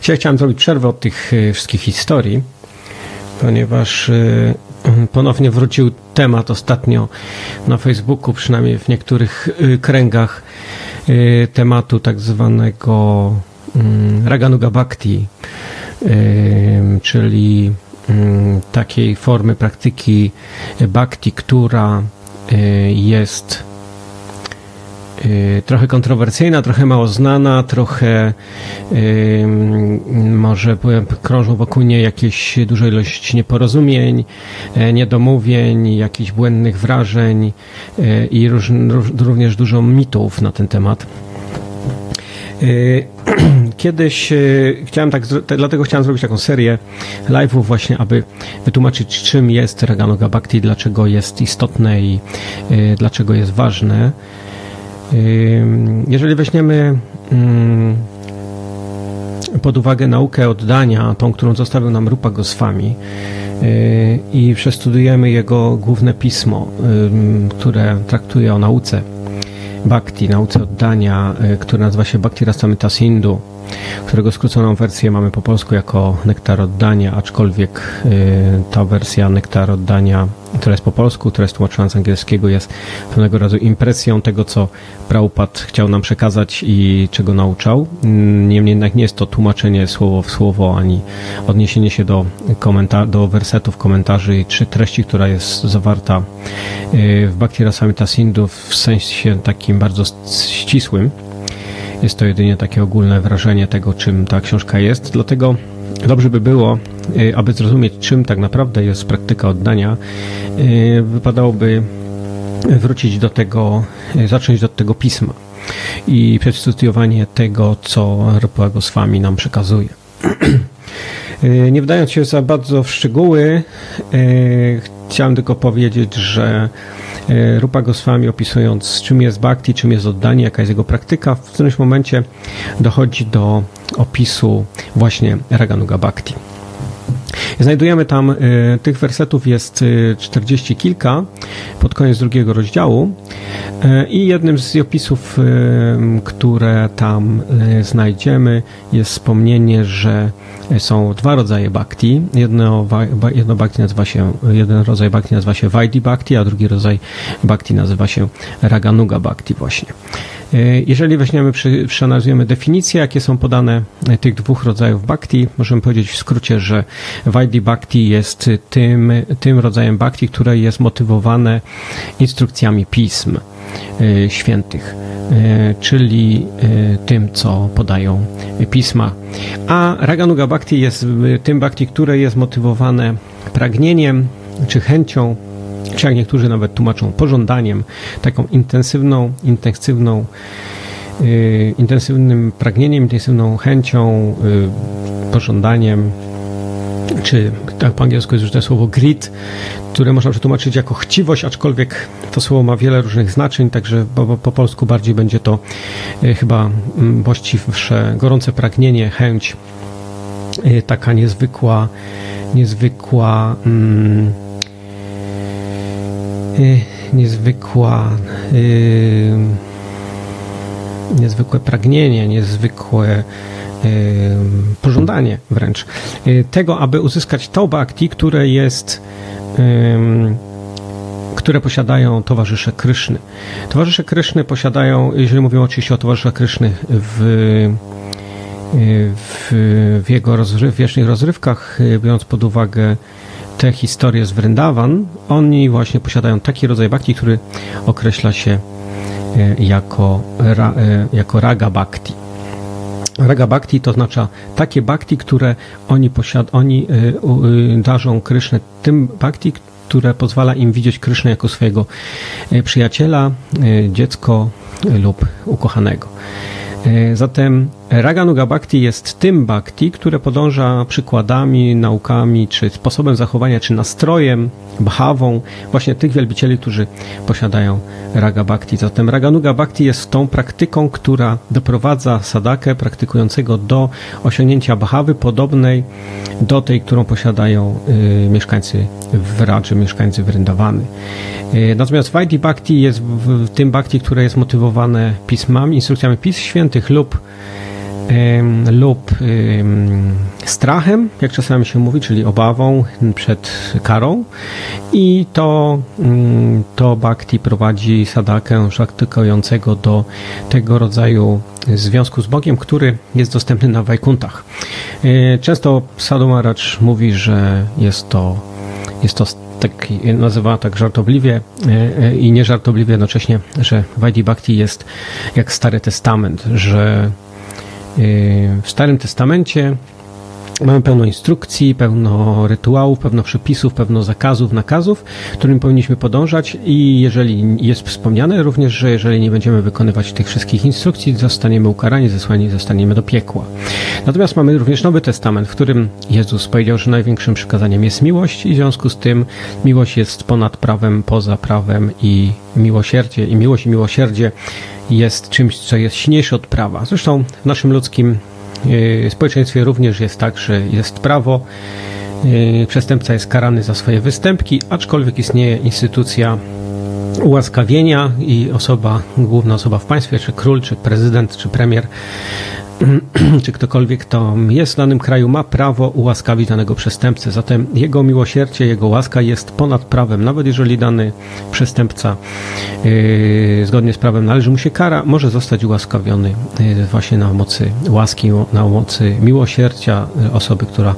Chciałem zrobić przerwę od tych wszystkich historii, ponieważ ponownie wrócił temat ostatnio na Facebooku, przynajmniej w niektórych kręgach tematu tak zwanego mm, Raganuga Bhakti, czyli mm, takiej formy praktyki bhakti, która jest trochę kontrowersyjna, trochę mało znana, trochę może powiem, krążą wokół niej jakieś duża ilość nieporozumień, e, niedomówień, jakichś błędnych wrażeń e, i również dużo mitów na ten temat. E, kiedyś chciałem tak, dlatego chciałem zrobić taką serię live'ów właśnie, aby wytłumaczyć czym jest Raganuga Bhakti, dlaczego jest istotne i dlaczego jest ważne. Jeżeli weźmiemy pod uwagę naukę oddania, tą, którą zostawił nam Rupa Goswami y, i przestudujemy jego główne pismo, które traktuje o nauce bhakti, nauce oddania, y, które nazywa się Bhakti Rasamrita Sindhu, którego skróconą wersję mamy po polsku jako Nektar Oddania, aczkolwiek y, ta wersja Nektar Oddania, która jest po polsku, która jest tłumaczona z angielskiego, jest pewnego rodzaju impresją tego, co Prabhupada chciał nam przekazać i czego nauczał. Niemniej jednak nie jest to tłumaczenie słowo w słowo, ani odniesienie się do, komentar- do wersetów, komentarzy czy treści, która jest zawarta y, w Bhakti Rasamrita Sindhu w sensie takim bardzo ścisłym. Jest to jedynie takie ogólne wrażenie tego, czym ta książka jest. Dlatego dobrze by było, y, aby zrozumieć, czym tak naprawdę jest praktyka oddania, y, wypadałoby wrócić do tego, y, zacząć od tego pisma i przedstudiowanie tego, co Rupa Goswami nam przekazuje. Nie wdając się za bardzo w szczegóły, chciałem tylko powiedzieć, że Rupa Goswami opisując czym jest bhakti, czym jest oddanie, jaka jest jego praktyka, w którymś momencie dochodzi do opisu właśnie Raganuga Bhakti. Znajdujemy tam, y, tych wersetów jest y, czterdzieści kilka pod koniec drugiego rozdziału y, i jednym z opisów, które tam znajdziemy jest wspomnienie, że są dwa rodzaje bhakti. Jedno, jedno bhakti nazywa się, jeden rodzaj bhakti nazywa się Vaidhi Bhakti, a drugi rodzaj bhakti nazywa się Raganuga Bhakti właśnie. Jeżeli weźmiemy, przeanalizujemy definicje, jakie są podane tych dwóch rodzajów bhakti, możemy powiedzieć w skrócie, że Vaidhi Bhakti jest tym, tym rodzajem bhakti, które jest motywowane instrukcjami pism e, świętych, e, czyli tym, co podają pisma. A Raganuga Bhakti jest tym bhakti, które jest motywowane pragnieniem czy chęcią czy jak niektórzy nawet tłumaczą, pożądaniem, taką intensywną, intensywną, intensywnym pragnieniem, intensywną chęcią, pożądaniem, czy tak po angielsku jest użyte słowo grit, które można przetłumaczyć jako chciwość, aczkolwiek to słowo ma wiele różnych znaczeń, także po, po polsku bardziej będzie to y, chyba mm, właściwsze gorące pragnienie, chęć, y, taka niezwykła, niezwykła. Mm, Y, niezwykła, niezwykłe pragnienie, niezwykłe pożądanie wręcz tego, aby uzyskać to bhakti, które jest które posiadają towarzysze Kryszny. Towarzysze Kryszny posiadają, jeżeli mówimy oczywiście o towarzyszach Kryszny w, w, w jego rozryw, wiecznych rozrywkach, biorąc pod uwagę te historie z Vrindavan, oni właśnie posiadają taki rodzaj bhakti, który określa się e, jako, e, jako raga bhakti. Raga bhakti to oznacza takie bhakti, które oni, posiad, oni e, darzą Krysznę tym bhakti, które pozwala im widzieć Krysznę jako swojego przyjaciela, dziecko lub ukochanego. Zatem Raganuga Bhakti jest tym bhakti, które podąża przykładami, naukami, czy sposobem zachowania, czy nastrojem, bhawą właśnie tych wielbicieli, którzy posiadają Raga Bhakti. Zatem Raganuga Bhakti jest tą praktyką, która doprowadza sadakę praktykującego do osiągnięcia bhawy podobnej do tej, którą posiadają y, mieszkańcy Wradży, mieszkańcy Wryndawany. Y, natomiast Vaidhi Bhakti jest w, w tym bhakti, które jest motywowane pismami, instrukcjami pism świętych lub lub strachem, jak czasami się mówi, czyli obawą przed karą i to, to bhakti prowadzi sadakę praktykującego do tego rodzaju związku z Bogiem, który jest dostępny na Wajkuntach. E, często Sadhu mówi, że jest to, jest to tak nazywa tak żartobliwie e, e, i nieżartobliwie jednocześnie, że Vaidhi Bhakti jest jak Stary Testament, że w Starym Testamencie Mamy pełno instrukcji, pełno rytuałów, pełno przepisów, pełno zakazów, nakazów, którym powinniśmy podążać i jeżeli jest wspomniane również, że jeżeli nie będziemy wykonywać tych wszystkich instrukcji, zostaniemy ukarani, zesłani, zostaniemy do piekła. Natomiast mamy również Nowy Testament, w którym Jezus powiedział, że największym przykazaniem jest miłość i w związku z tym miłość jest ponad prawem, poza prawem i miłosierdzie i miłość i miłosierdzie jest czymś, co jest silniejsze od prawa. Zresztą w naszym ludzkim społeczeństwie również jest tak, że jest prawo, e, przestępca jest karany za swoje występki, aczkolwiek istnieje instytucja ułaskawienia i osoba, główna osoba w państwie, czy król, czy prezydent, czy premier czy ktokolwiek, kto jest w danym kraju, ma prawo ułaskawić danego przestępcę. Zatem jego miłosierdzie, jego łaska jest ponad prawem. Nawet jeżeli dany przestępca yy, zgodnie z prawem należy mu się kara, może zostać ułaskawiony yy, właśnie na mocy łaski, na mocy miłosierdzia osoby, która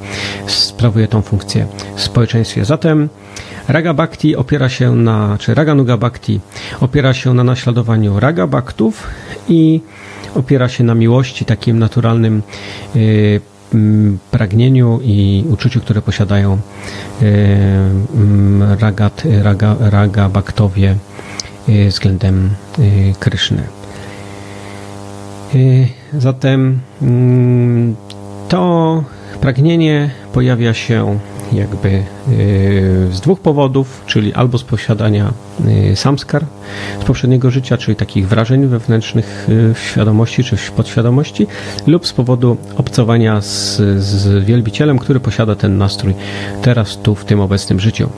sprawuje tą funkcję w społeczeństwie. Zatem Raga Bhakti opiera się na, czy Raga Nuga Bhakti opiera się na naśladowaniu Raga Bhaktów i opiera się na miłości, takim naturalnym y, pragnieniu i uczuciu, które posiadają y, ragat, raga, raga baktowie y, względem Kryszny. Zatem mm, to pragnienie pojawia się jakby y, z dwóch powodów, czyli albo z posiadania y, samskar z poprzedniego życia, czyli takich wrażeń wewnętrznych y, w świadomości czy w podświadomości, lub z powodu obcowania z, z wielbicielem, który posiada ten nastrój teraz, tu, w tym obecnym życiu.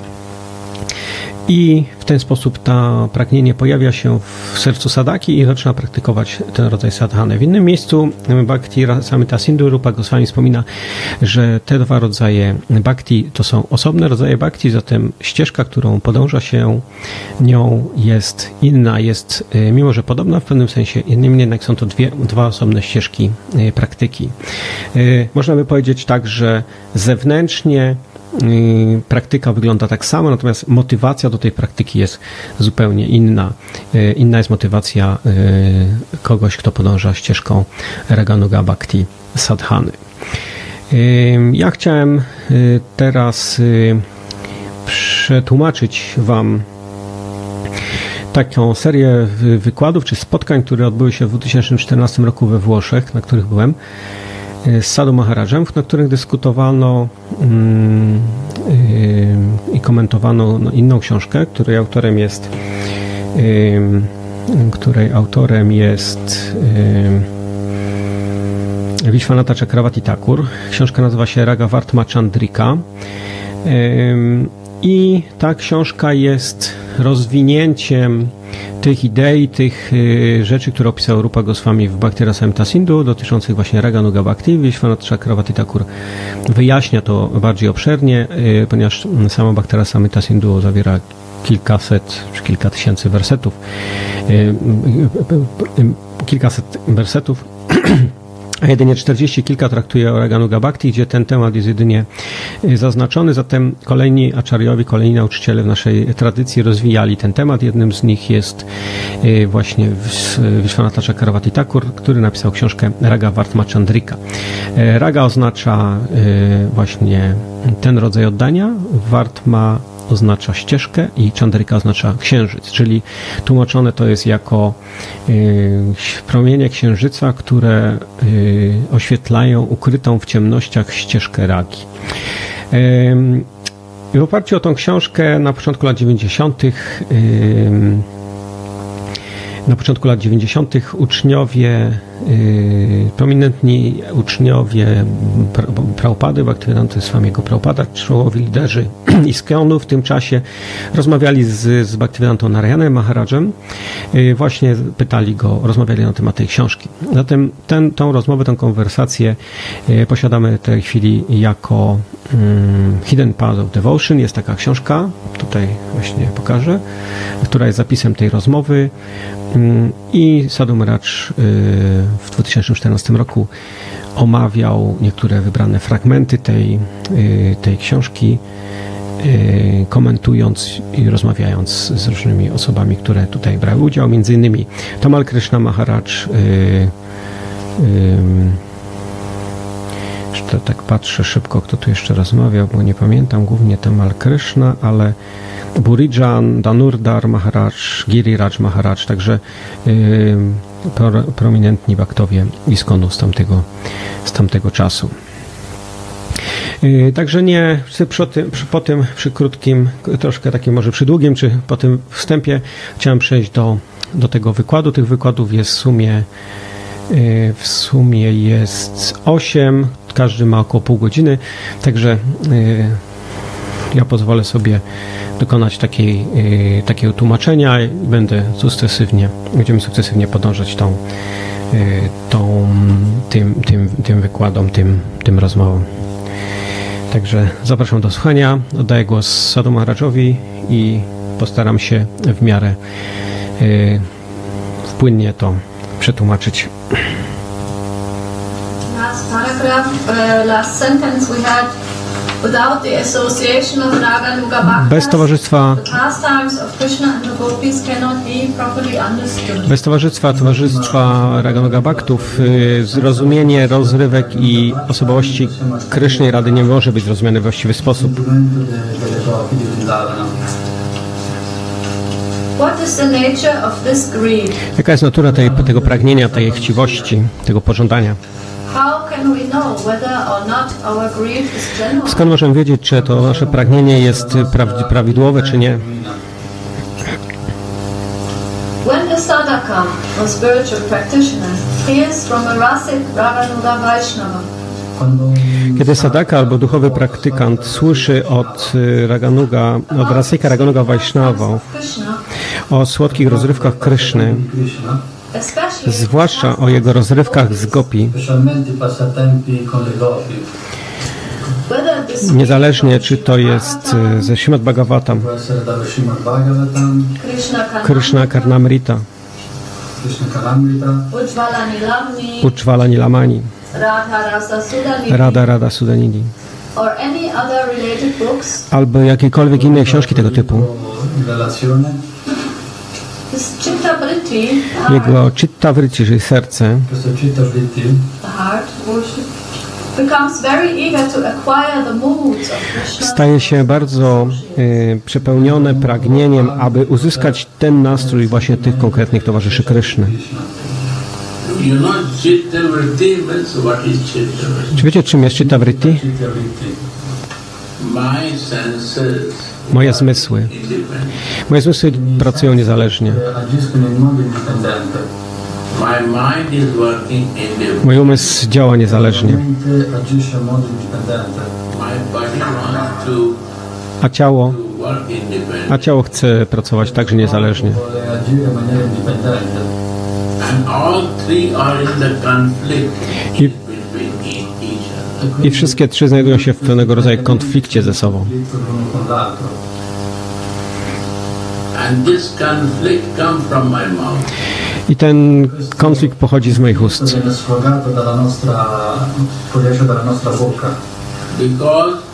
I w ten sposób to pragnienie pojawia się w sercu sadaki i zaczyna praktykować ten rodzaj sadhany. W innym miejscu Bhakti Samita Sindhu Rupa Goswami wspomina, że te dwa rodzaje bhakti to są osobne rodzaje bhakti, zatem ścieżka, którą podąża się nią jest inna, jest y, mimo, że podobna w pewnym sensie, niemniej jednak są to dwie, dwa osobne ścieżki y, praktyki. Y, można by powiedzieć tak, że zewnętrznie praktyka wygląda tak samo, natomiast motywacja do tej praktyki jest zupełnie inna. Y, inna jest motywacja y, kogoś, kto podąża ścieżką Raganuga Bhakti Sadhany. Ja chciałem teraz przetłumaczyć Wam taką serię wykładów czy spotkań, które odbyły się w 2014 roku we Włoszech, na których byłem z Sadu Maharajem, na których dyskutowano mm, i komentowano no, inną książkę, której autorem jest której autorem jest Vishwanatha Chakravarti Thakur. Książka nazywa się Raga Vartma Chandrika. I ta książka jest rozwinięciem tych idei, tych y, rzeczy, które opisał Rupa Goswami w Bhakti Rasamrita Sindhu, dotyczących właśnie Raga Nuga Bhakti, Vishwanat Chakravarti wyjaśnia to bardziej obszernie, y, ponieważ sama Bhakti Rasamrita Sindhu zawiera kilkaset czy kilka tysięcy wersetów, y, kilkaset wersetów a jedynie 40 kilka traktuje o Raganuga Bhakti, gdzie ten temat jest jedynie y, zaznaczony, zatem kolejni acharyowie, kolejni nauczyciele w naszej tradycji rozwijali ten temat. Jednym z nich jest y, właśnie Vishwanatha Chakravarti Thakur, który napisał książkę Raga Vartma Chandrika. Y, Raga oznacza właśnie ten rodzaj oddania, Vartma oznacza ścieżkę i Chandrika oznacza księżyc, czyli tłumaczone to jest jako y, promienie księżyca, które y, oświetlają ukrytą w ciemnościach ścieżkę ragi. w oparciu o tą książkę na początku lat 90. Na początku lat 90. uczniowie y, prominentni uczniowie Prabhupady, Bhaktivedanta Swamiego Prabhupada, czołowi liderzy Iskonu w tym czasie rozmawiali z, z Bhaktivedantą Narayanem Maharadżem. Y, właśnie pytali go, rozmawiali na temat tej książki. Zatem ten, tą rozmowę, tę konwersację y, posiadamy w tej chwili jako um, Hidden Path of Devotion. Jest taka książka, tutaj właśnie pokażę, która jest zapisem tej rozmowy. Mm, I Sadhu Miraj w 2014 roku omawiał niektóre wybrane fragmenty tej, y, tej książki, y, komentując i rozmawiając z różnymi osobami, które tutaj brały udział, między innymi Tamal Krishna Maharaj, y, jeszcze tak patrzę szybko, kto tu jeszcze rozmawiał, bo nie pamiętam, głównie Tamal Krishna, ale Burijan, Danurdar Maharaj, Giriraj Maharaj, także prominentni baktowie Iskonu z tamtego, z tamtego czasu. Yy, także nie, przy, tym, po tym, przy krótkim, troszkę takim może przy długim, czy po tym wstępie chciałem przejść do, do tego wykładu. Tych wykładów jest w sumie yy, w sumie jest 8, każdy ma około pół godziny, także yy, ja pozwolę sobie dokonać takiej, y, takiego tłumaczenia i będę sukcesywnie, będziemy sukcesywnie podążać tą, y, tą, tym, tym, tym wykładom, tym, tym rozmowom. Także zapraszam do słuchania. Oddaję głos Sadu Maharadżowi i postaram się w miarę y, płynnie to przetłumaczyć. Last paragraph, uh, last sentence we had bez towarzystwa bez towarzystwa towarzystwa Bhaktów y, zrozumienie rozrywek i osobowości Krysznej Rady nie może być zrozumiane w właściwy sposób. Jaka jest natura tej, tego pragnienia, tej chciwości, tego pożądania? Skąd możemy wiedzieć, czy to nasze pragnienie jest prawidłowe, czy nie? When a sadhaka or spiritual practitioner hears from a Raganuga Vaishnava kiedy sadaka albo duchowy praktykant słyszy od y, Raganuga, od Rasika Raganuga Vaishnava o słodkich rozrywkach Kryszny, zwłaszcza o jego rozrywkach z gopi. Niezależnie czy to jest e, ze Śrimad Bhagavatam, Krishna Karnamrita, Uchvala Nilamani, Radha Radha Sudanini albo jakiekolwiek inne książki tego typu. Jego chitta vritti, czyli serce, staje się bardzo y, przepełnione pragnieniem, aby uzyskać ten nastrój właśnie tych konkretnych towarzyszy Kryszny. Czy wiecie, czym jest chitta vritti? Moje zmysły. Moje zmysły pracują niezależnie. Mój umysł działa niezależnie. A ciało, a ciało chce pracować także niezależnie. I i wszystkie trzy znajdują się w pewnego rodzaju konflikcie ze sobą. I ten konflikt pochodzi z moich ust.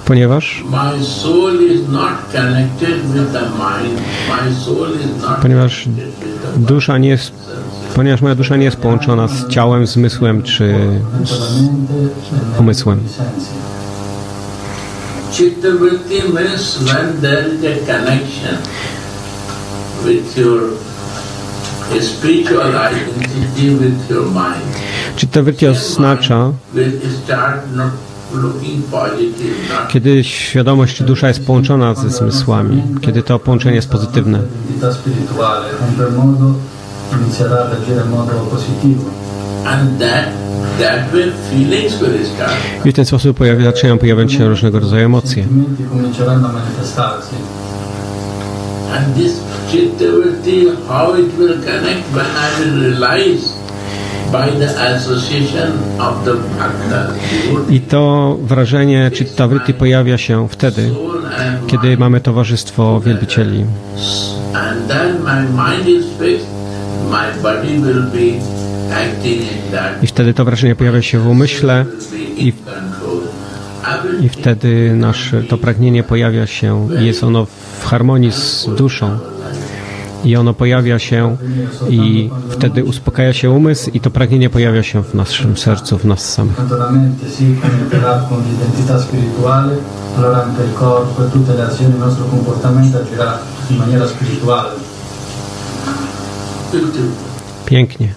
Ponieważ ponieważ dusza nie jest ponieważ moja dusza nie jest połączona z ciałem, zmysłem czy z umysłem. Chittavritti oznacza, kiedy świadomość czy dusza jest połączona ze zmysłami, kiedy to połączenie jest pozytywne modo positivo. And that. I w ten sposób pojawia, zaczynają pojawiać się różnego rodzaju emocje. sentimenti cominceranno a manifestarsi. And this chittavritti, how it will connect when I will realize by the association of the bhakta, I to wrażenie chittavritti pojawia się wtedy, kiedy mamy towarzystwo wielbicieli. And then my mind is fixed, I wtedy to wrażenie pojawia się w umyśle i. I wtedy nasze, to pragnienie pojawia się i jest ono w harmonii z duszą. I ono pojawia się i wtedy uspokaja się umysł i to pragnienie pojawia się w naszym sercu, w nas samych. Allora anche il corpo e tutte le azioni del nostro comportamento agirà in maniera spirituale. Pięknie.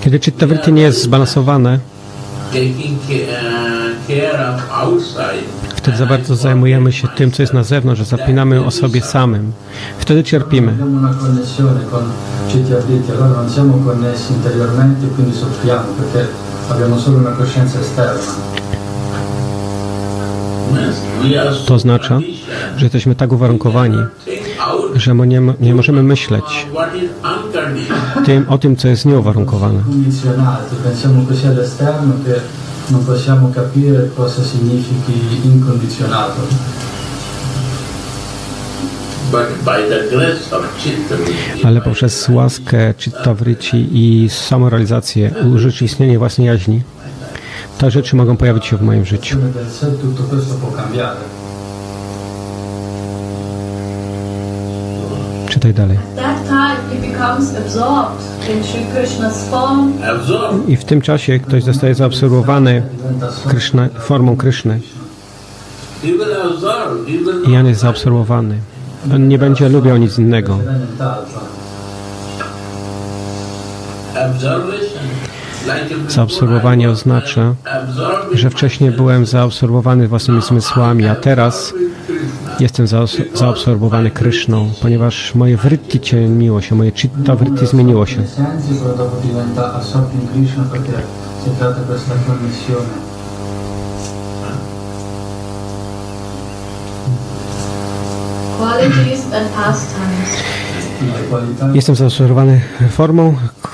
Kiedy chittavritti nie jest zbalansowane, wtedy za bardzo zajmujemy się tym, co jest na zewnątrz, że zapominamy o sobie samym. Wtedy cierpimy. To oznacza, że jesteśmy tak uwarunkowani, że nie, nie możemy myśleć tym, o tym, co jest nieuwarunkowane. Ale poprzez łaskę chittavrici i samorealizację, urzeczywistnienie własnej jaźni, te rzeczy mogą pojawić się w moim życiu. Czytaj dalej. I w tym czasie ktoś zostaje zaabsorbowany Kryszna, formą Kryszny on jest zaabsorbowany. On nie będzie lubiał nic innego. Zaabsorbowanie oznacza, że wcześniej byłem zaabsorbowany własnymi zmysłami, a teraz jestem zaabsorbowany Kryszną, ponieważ moje vritti cieniło się, moje chitta vritti zmieniło się. Jestem zaabsorbowany formą,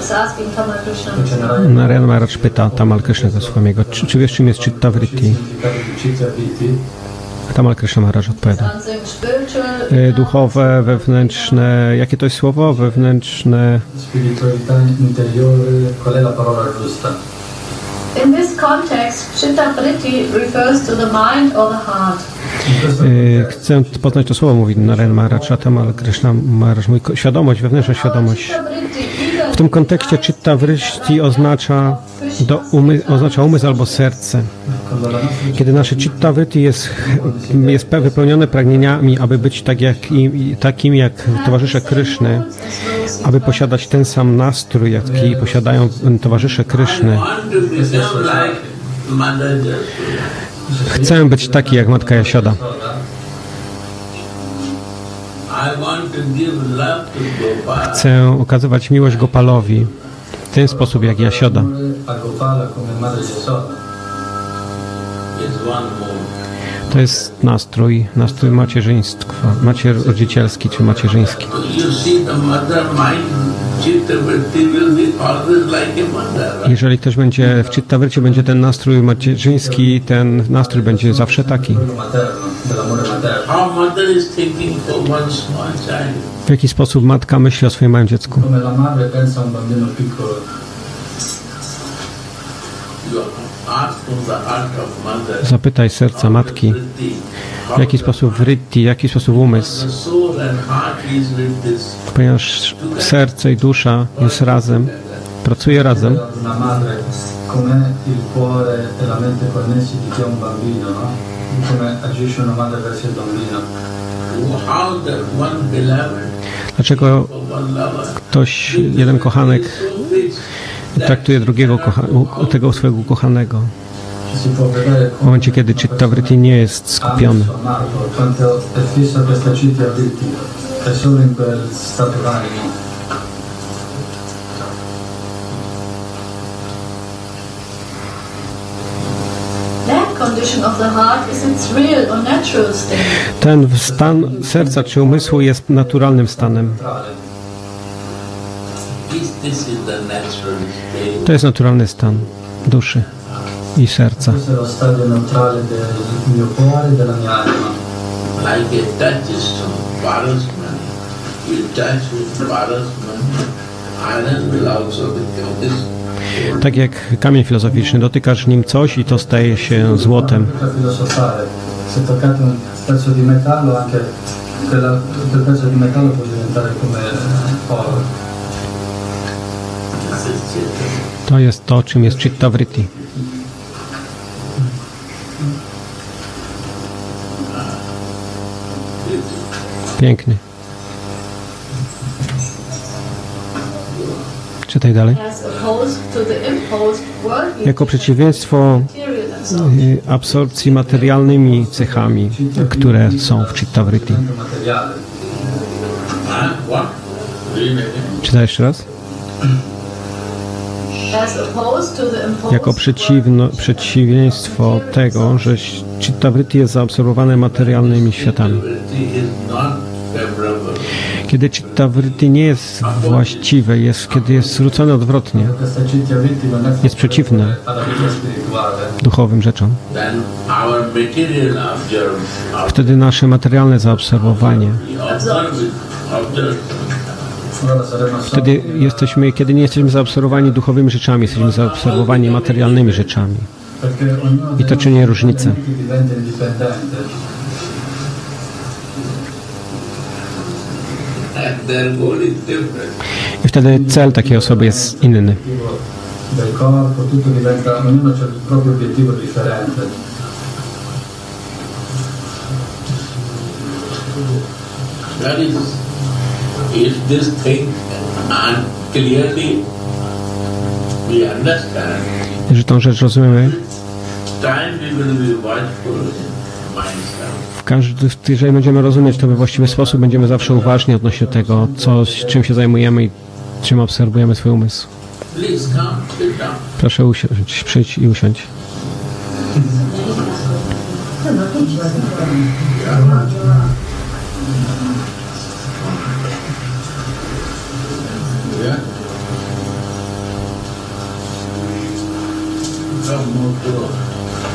is asking Tamal Krishna. che generale Narayan Maharaj pyta Tamal Krishna Goswamiego, czy, czy wiesz, czym jest chitta vritti? significato di Citta Viti Tamal Krishna Maharaj odpowiada. Y, Duchowe, wewnętrzne, jakie to jest słowo? Wewnętrzne, In this context, Chitta Vritti refers to the mind or the heart. Y, chcę poznać to słowo, mówi Narayan Maharaj, a Tamal Krishna Maharaj, mój świadomość, wewnętrzna świadomość. W tym kontekście chitta vritti oznacza, do umy, oznacza umysł albo serce. Kiedy nasze chitta vritti jest, jest pe- wypełnione pragnieniami, aby być tak jak, takim jak towarzysze Kryszny, aby posiadać ten sam nastrój, jaki posiadają towarzysze Kryszny. Chcę być taki jak Matka Jasioda. Chcę okazywać miłość Gopalowi w ten sposób jak Jasioda. amore a Gopala come madre Yasoda. Is one more. To jest nastrój, nastrój macierzyństwa, macierzycielski czy macierzyński. Jeżeli ktoś będzie w Chittavricie, będzie ten nastrój macierzyński, ten nastrój będzie zawsze taki. W jaki sposób matka myśli o swoim małym dziecku? Zapytaj serca matki, w jaki sposób wrytti, w jaki sposób umysł, ponieważ serce i dusza jest razem, pracuje razem. Dlaczego ktoś, jeden kochanek traktuje drugiego, tego swojego ukochanego? W momencie, kiedy Chitta Vritti nie jest skupiony. Ten stan serca czy umysłu jest naturalnym stanem. To jest naturalny stan duszy i serca. E. Tak jak kamień filozoficzny, dotykasz nim coś i to staje się złotem. Chaitanya. To jest to, czym jest Chitta Vritti. Piękny. Czytaj dalej. Jako przeciwieństwo y, absorpcji materialnymi cechami, które są w Chitta Vritti. Tanto materiale. Huh? What? Read again. Czytaj jeszcze raz. Jako przeciwno, przeciwieństwo tego, że Chitta Vritti jest zaabsorbowane materialnymi światami. Kiedy Chitta Vritti nie jest właściwe, jest, kiedy jest zwrócone odwrotnie Jest przeciwne. duchowym rzeczom, wtedy nasze materialne assorti wtedy jesteśmy, kiedy nie jesteśmy zaabsorbowani duchowymi rzeczami, jesteśmy zaabsorbowani materialnymi rzeczami. I to czyni różnicę. I wtedy cel takiej osoby jest inny. That is, if this thing clearly we understand, Że tą rzecz rozumiemy, time we will be watchful w każdy, jeżeli będziemy rozumieć to we właściwy sposób, będziemy zawsze uważni odnośnie tego, co, czym się zajmujemy i czym obserwujemy swój umysł. Proszę usiąść, przyjdź i usiądź.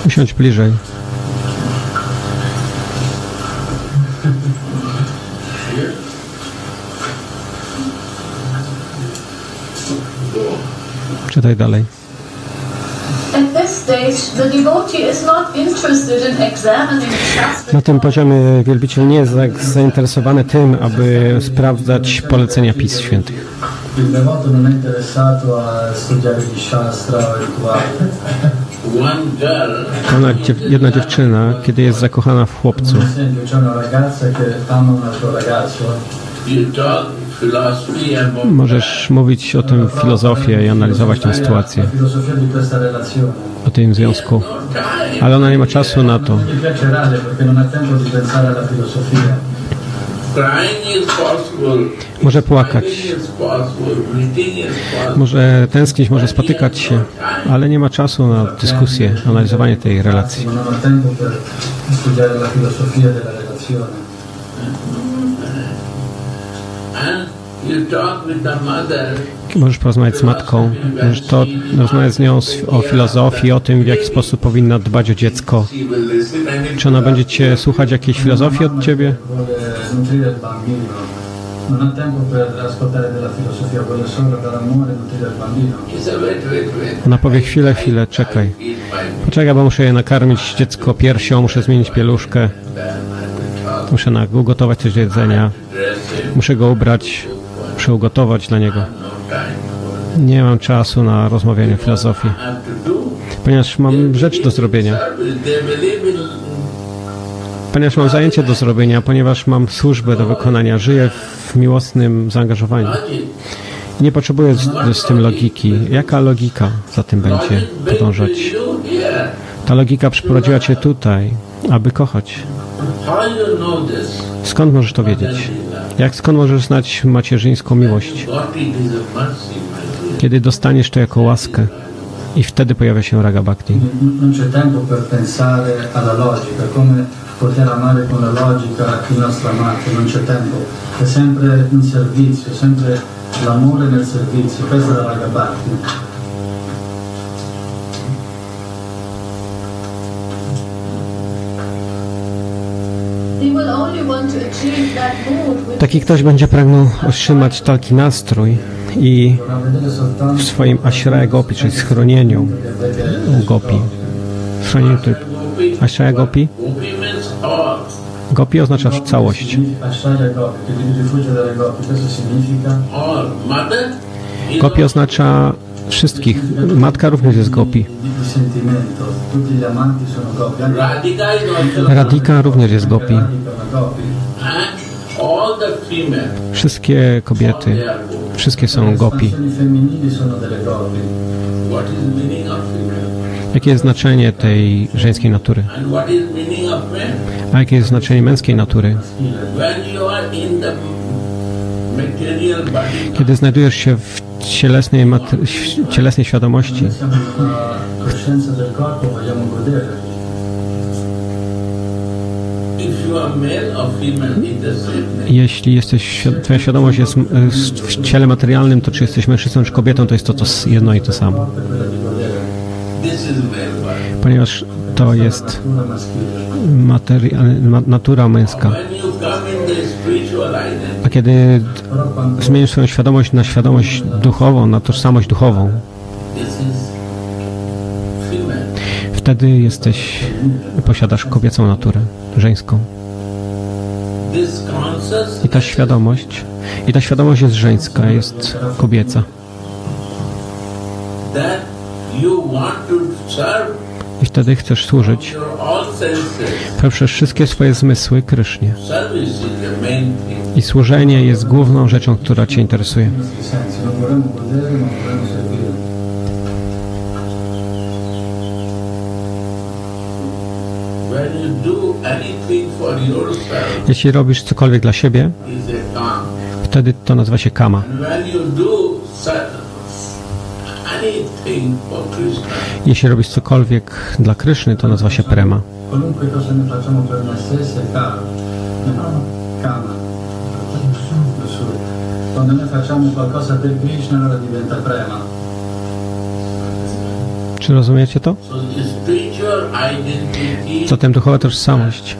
Usiądź bliżej. In examining Shastra Na tym poziomie wielbiciel nie jest za- zainteresowany tym, aby sprawdzać polecenia Pism Świętych. Il devoto non è interessato a studiare gli shastra rituali. Ona, jedna dziewczyna, kiedy jest zakochana w chłopcu, możesz mówić o tym filozofię i analizować tę sytuację, o tym związku, ale ona nie ma czasu na to. Może płakać, może tęsknić, może spotykać się, ale nie ma czasu na dyskusję, analizowanie tej relacji. Możesz porozmawiać z matką, możesz to rozmawiać z nią o filozofii, o tym, w jaki sposób powinna dbać o dziecko. Czy ona będzie cię słuchać jakiejś filozofii od ciebie? Ona powie chwilę, chwilę, czekaj. Poczekaj, bo muszę je nakarmić dziecko piersią, muszę zmienić pieluszkę, muszę ugotować coś do jedzenia, muszę go ubrać, muszę ugotować dla niego. Nie mam czasu na rozmawianie filozofii, ponieważ mam rzecz do zrobienia, ponieważ mam zajęcie do zrobienia, ponieważ mam służbę do wykonania, żyję w miłosnym zaangażowaniu. Nie potrzebuję z, z tym logiki. Jaka logika za tym będzie podążać? Ta logika przyprowadziła cię tutaj, aby kochać. Skąd możesz to wiedzieć? Jak skąd możesz znać macierzyńską miłość? Kiedy dostaniesz to jako łaskę i wtedy pojawia się raga bhakti. Poter amare con la logica non c'è tempo. È sempre in servizio, sempre l'amore nel servizio, questa è la bhakti. Taki ktoś będzie pragnął otrzymać taki nastrój i w swoim ashraya gopi, czyli schronieniu gopi. Schronieniu typ. Gopi. Ashraya gopi? Gopi oznacza całość. Gopi oznacza wszystkich. Matka również jest gopi. Radhika również jest gopi. Wszystkie kobiety, wszystkie są gopi. Jakie jest znaczenie tej żeńskiej natury? A jakie jest znaczenie męskiej natury? Kiedy znajdujesz się w cielesnej, cielesnej świadomości, jeśli jesteś, twoja świadomość jest w ciele materialnym, to czy jesteś mężczyzną czy kobietą, to jest to, to jedno i to samo. Ponieważ to jest materia- ma- natura męska. A kiedy zmienisz swoją świadomość na świadomość duchową, na tożsamość duchową, wtedy jesteś, posiadasz kobiecą naturę, żeńską. I ta świadomość, i ta świadomość jest żeńska, jest kobieca. I wtedy chcesz służyć. Poprzez wszystkie swoje zmysły Krysznie. I służenie jest główną rzeczą, która Cię interesuje. Jeśli robisz cokolwiek dla siebie, wtedy to nazywa się kama. Jeśli robisz cokolwiek dla Kryszny, to nazywa się prema. Qualunque cosa ne facciamo per noi stessi è kama. Kama. Quando noi facciamo qualcosa per Krishna allora diventa prema. Czy rozumiecie to? Zatem duchowa tożsamość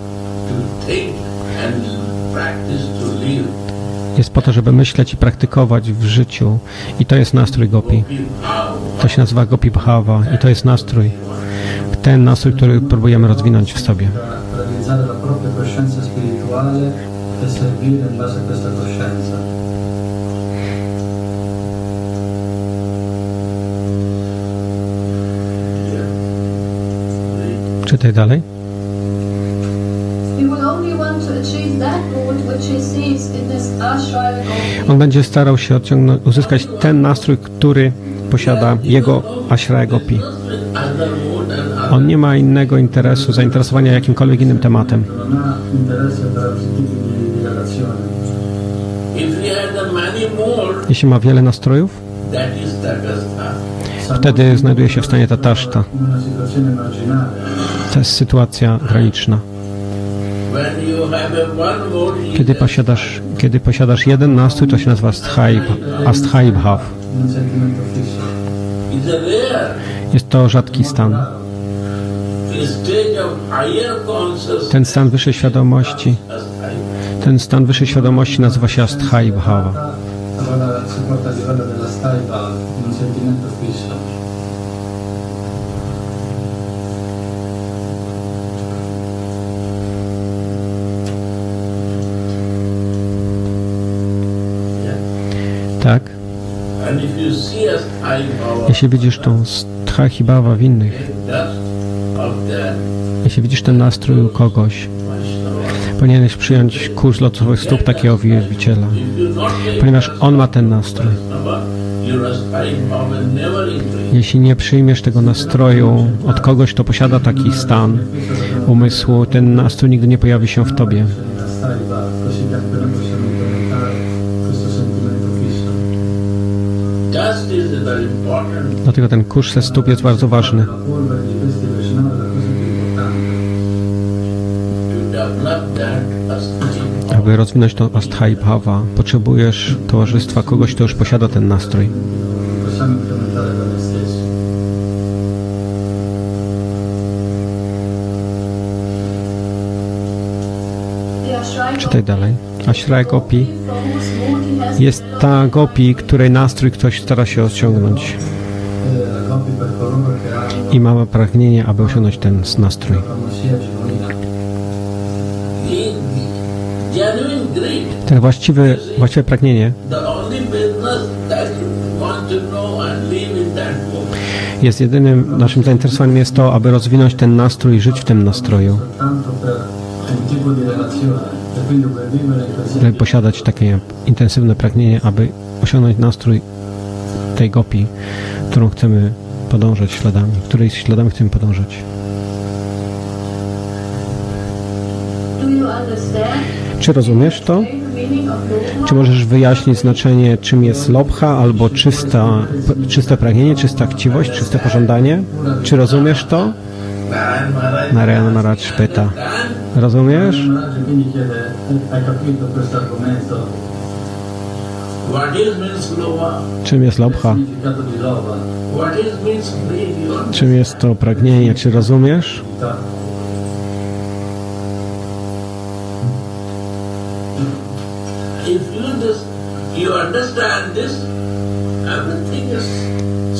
jest po to, żeby myśleć i praktykować w życiu. I to jest nastrój gopi. To się nazywa gopi bhava i to jest nastrój. Ten nastrój, który próbujemy rozwinąć w sobie. Czytaj dalej. On będzie starał się uzyskać ten nastrój, który posiada jego mood and other. On nie ma innego interesu, zainteresowania jakimkolwiek innym tematem. Jeśli ma wiele nastrojów, wtedy znajduje się w stanie tataszta. To jest sytuacja graniczna. Kiedy posiadasz, kiedy posiadasz jeden nastrój, to się nazywa asthai, asthai Jest to rzadki stan. Ten stan wyższej świadomości, Ten stan wyższej świadomości nazywa się Asthai Bhava. allora si porta a livello della staiva un sentimento fisso. Yeah. Tak? And if you see us high power, Jeśli widzisz tą Sthahi Bhava w innych, jeśli widzisz ten nastrój u kogoś, powinieneś przyjąć kurs lotowych stóp takiego wielbiciela, ponieważ on ma ten nastrój. Jeśli nie przyjmiesz tego nastroju od kogoś, kto posiada taki stan umysłu, ten nastrój nigdy nie pojawi się w tobie. Dlatego ten kurs ze stóp jest bardzo ważny. Aby rozwinąć tą Asthai Bhava, potrzebujesz towarzystwa kogoś, kto już posiada ten nastrój. Ashraya Czytaj dalej. Ashray Gopi jest ta gopi, której nastrój ktoś stara się osiągnąć i ma pragnienie, aby osiągnąć ten nastrój. Ten właściwy, właściwe pragnienie jest jedynym naszym zainteresowaniem jest to, aby rozwinąć ten nastrój i żyć w tym nastroju, żeby posiadać takie intensywne pragnienie, aby osiągnąć nastrój tej gopi, którą chcemy podążać śladami, której śladami chcemy podążać. Czy rozumiesz to? Czy możesz wyjaśnić znaczenie, czym jest lobha albo czysta, czyste pragnienie, czysta chciwość, czyste pożądanie? Czy rozumiesz to? Narayana Maharaj pyta. Rozumiesz? Czym jest lobha? Czym jest to pragnienie? Czy rozumiesz? ta- If you just you understand this, everything is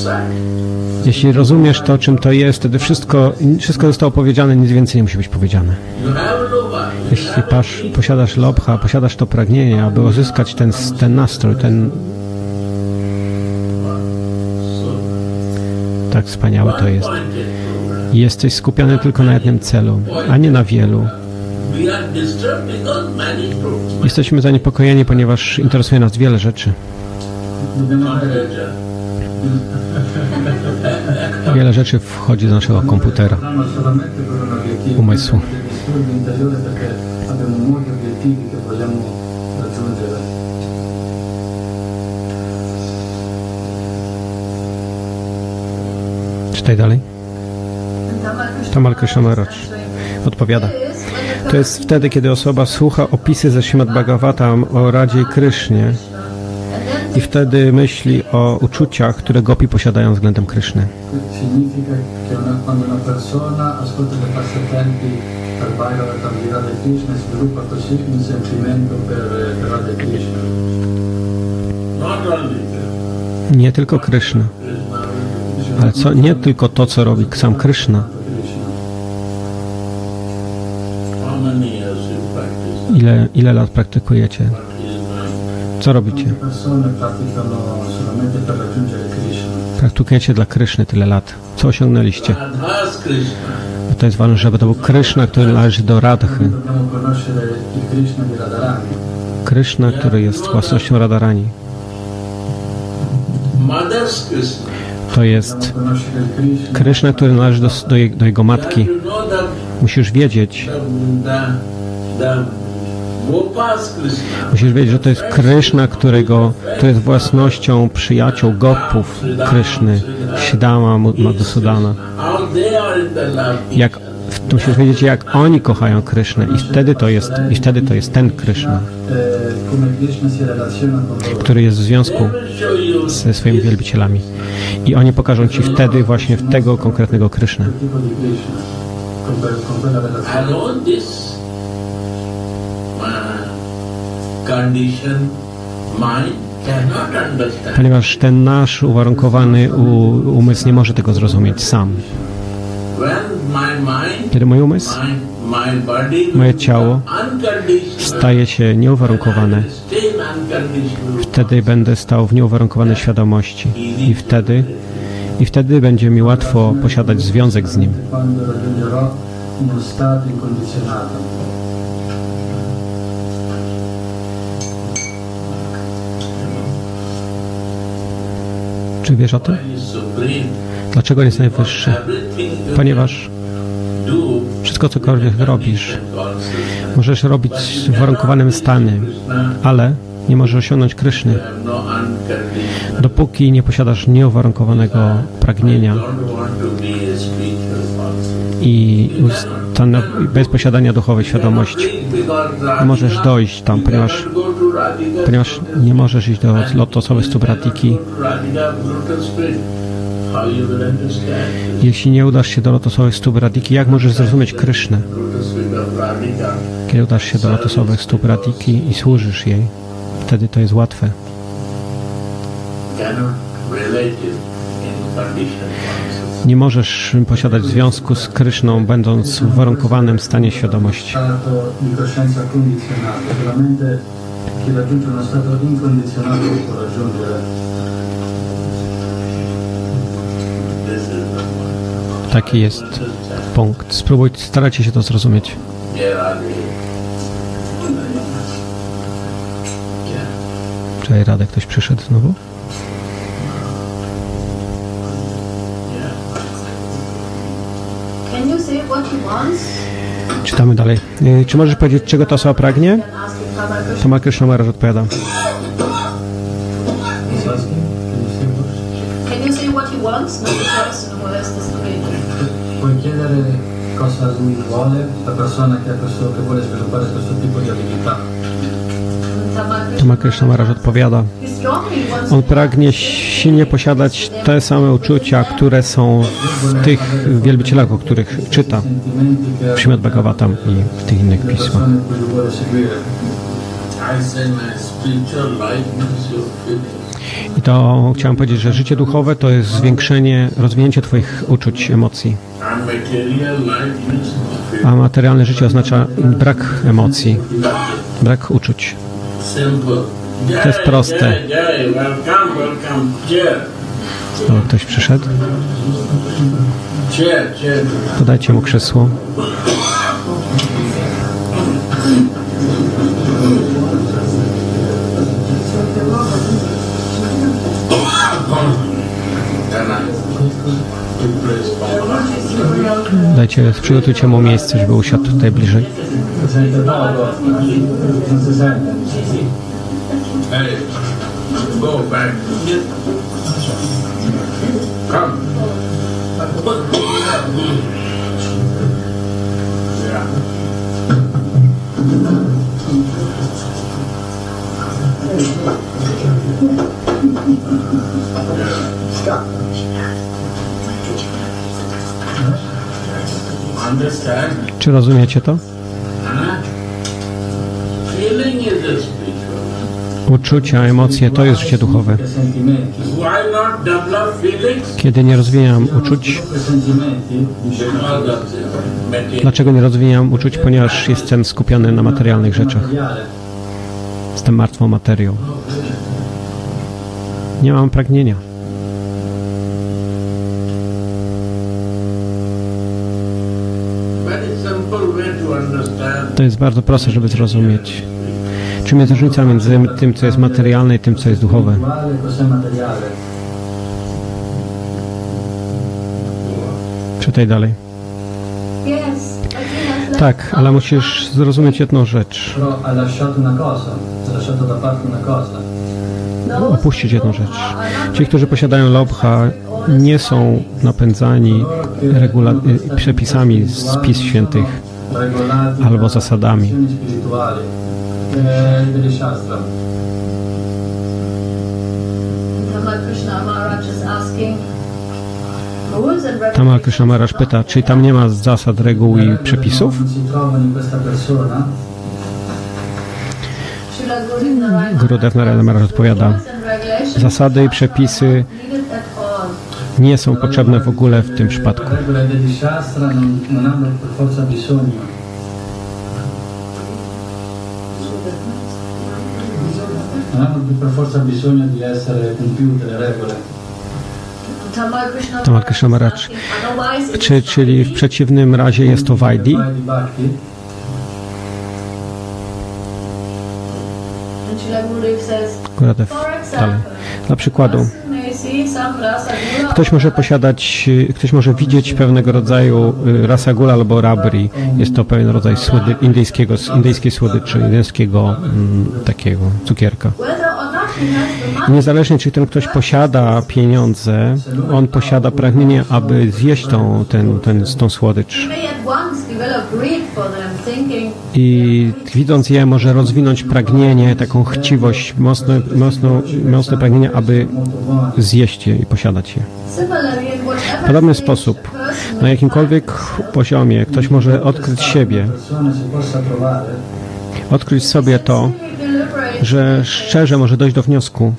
sight. Jeśli rozumiesz to, czym to jest, wtedy wszystko, wszystko zostało powiedziane, nic więcej nie musi być powiedziane. Jeśli pasz, posiadasz lobha, posiadasz to pragnienie, aby uzyskać ten, ten nastrój, ten tak wspaniały to jest. jesteś skupiony tylko na jednym celu, a nie na wielu. Jesteśmy zaniepokojeni, ponieważ interesuje nas wiele rzeczy. Wiele rzeczy wchodzi do naszego komputera. Abbiamo Umysłu. dei disturbi interiori perché abbiamo molti obiettivi che vogliamo raggiungere. Czytaj dalej. Tamal Maharaj odpowiada. To jest wtedy, kiedy osoba słucha opisy ze Śrimad Bhagavatam o Radzie Krysznie i wtedy myśli o uczuciach, które gopi posiadają względem Kryszny. Sentimento. Nie tylko Krishna ale co, nie tylko to, co robi sam. Krishna. Ile, ile lat praktykujecie? Co robicie? Praktykujecie dla Kryszny tyle lat. Co osiągnęliście? Krishna. To jest ważne, żeby to był Kryszna, który należy do Radhy. Krishna który jest własnością Radharani. Krishna. To jest Krishna który należy do, do, do jego matki. Musisz wiedzieć, Krishna. musisz wiedzieć, że to jest Kryszna, którego, który jest własnością przyjaciół Gopów Kryszny, Siddhama, Madhusudana. Jak, musisz wiedzieć, jak oni kochają Krysznę i wtedy to jest, i wtedy to jest ten Kryszna, który jest w związku ze swoimi wielbicielami. I oni pokażą Ci wtedy właśnie w tego konkretnego Krysznę. Ponieważ ten nasz uwarunkowany umysł nie może tego zrozumieć sam. Kiedy mój umysł Moje ciało staje się nieuwarunkowane, wtedy będę stał w nieuwarunkowanej świadomości. I wtedy, i wtedy będzie mi łatwo posiadać związek z Nim. Czy wiesz o tym? Dlaczego on jest najwyższy? Ponieważ wszystko cokolwiek robisz, możesz robić uwarunkowanym Krishna, ale nie możesz osiągnąć Kryszny, dopóki nie posiadasz nieuwarunkowanego pragnienia i bez posiadania duchowej świadomości. Nie możesz dojść tam, ponieważ, ponieważ nie możesz iść do lotosowych stóp Radiki. Jeśli nie udasz się do lotosowych stóp Radiki, jak możesz zrozumieć Krysznę? Kiedy udasz się do lotosowych stóp Radiki i służysz jej, wtedy to jest łatwe. Nie możesz posiadać związku z Kryszną, będąc w uwarunkowanym stanie świadomości. Taki jest punkt. Spróbuj, starajcie się to zrozumieć. Czy Radek ktoś przyszedł znowu? Czytamy dalej. Y, Czy możesz powiedzieć, czego ta osoba pragnie? Toma Krishna Maharaj odpowiada. Can you say what? He wants? Not chiedere cosa lui vuole, la persona che, ha questo, che vuole sviluppare questo tipo di abilità. Toma Krishna Maharaj odpowiada. On pragnie silnie posiadać te same uczucia, które są w tych wielbicielach, o których czyta w Śmad Bhagavatam i w tych innych pismach. I to chciałem powiedzieć, że życie duchowe to jest zwiększenie, rozwinięcie Twoich uczuć, emocji. A materialne życie oznacza brak emocji, brak uczuć. To jest proste. O, ktoś przyszedł? Podajcie mu krzesło. Can I? Dajcie, przygotujcie mu miejsce, żeby usiadł tutaj bliżej. Understand? Czy rozumiecie to? Uczucia, emocje to jest życie duchowe. Kiedy nie rozwijam uczuć, dlaczego nie rozwijam uczuć? Ponieważ jestem skupiony na materialnych rzeczach. Jestem martwą materią. Nie mam pragnienia. Very simple way to understand. To jest bardzo proste, żeby zrozumieć. Czym jest różnica między tym, co jest materialne i tym, co jest duchowe? Czytaj dalej. Tak, ale musisz zrozumieć jedną rzecz. Those Opuścić jedną rzecz. Ci, którzy posiadają lobha, nie są napędzani y, przepisami z Pism Świętych albo da zasadami. and Tama. Krishna Maharaj pyta, czy tam nie ma zasad, reguł i przepisów? Persona Srila Gurudev Narayana Maharaj odpowiada, Zasady i przepisy nie są potrzebne w ogóle w tym przypadku. Tamal Krishna Maharaj. Czy, czyli w przeciwnym razie jest to Vaidi? Vai di Bhakti, And Srila Gurudev says, Gurudev. for Dalej. Dla przykładu, ktoś może posiadać, ktoś może widzieć pewnego rodzaju y, rasagula albo rabri. Jest to pewien rodzaj słody, indyjskiego, indyjskiej słodyczy, indyjskiego mm, takiego cukierka. Niezależnie czy ten ktoś posiada pieniądze, on posiada pragnienie, aby zjeść tą, ten, ten, tą słodycz. I widząc je, może rozwinąć pragnienie, taką chciwość, mocne, mocno, mocne pragnienie, aby zjeść je i posiadać je. W podobny sposób, na jakimkolwiek poziomie, ktoś może odkryć siebie, odkryć sobie to, że szczerze może dojść do wniosku,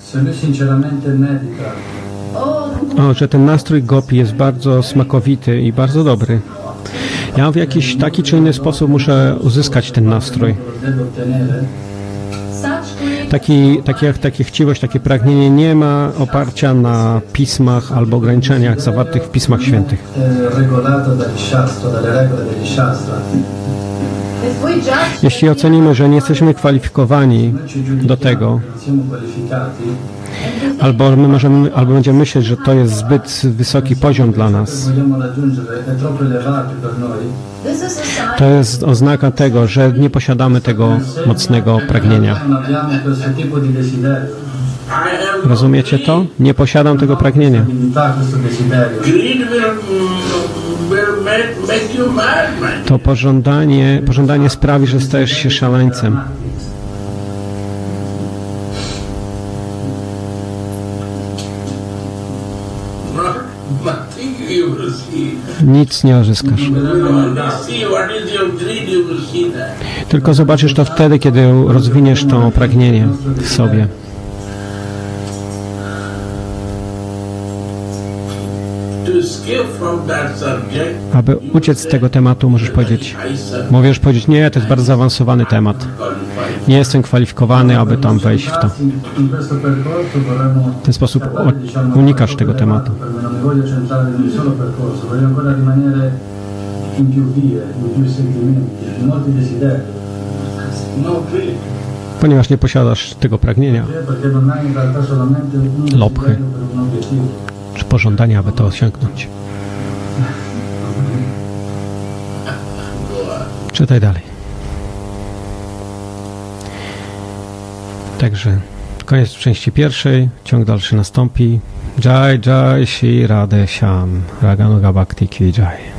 o, że ten nastrój gopi jest bardzo smakowity i bardzo dobry. Ja w jakiś taki czy inny sposób muszę uzyskać ten nastrój. Taki, takie, takie chciwość, takie pragnienie nie ma oparcia na pismach albo ograniczeniach zawartych w pismach świętych. Jeśli ocenimy, że nie jesteśmy kwalifikowani do tego, albo my możemy, albo będziemy myśleć, że to jest zbyt wysoki poziom dla nas, to jest oznaka tego, że nie posiadamy tego mocnego pragnienia. Rozumiecie to? Nie posiadam tego pragnienia. To pożądanie, pożądanie sprawi, że stajesz się szaleńcem. Nic nie uzyskasz. Tylko zobaczysz to wtedy, kiedy rozwiniesz to pragnienie w sobie. Aby uciec z tego tematu, możesz powiedzieć, możesz powiedzieć, nie, to jest bardzo zaawansowany temat. Nie jestem kwalifikowany, aby tam wejść w to. W ten sposób unikasz tego tematu. Ponieważ nie posiadasz tego pragnienia Lopchy. czy pożądania, aby to osiągnąć. Czytaj dalej. Także koniec części pierwszej, ciąg dalszy nastąpi. Jai Jai Shri Radhe Sham Raganuga Bhakti Ki Jai.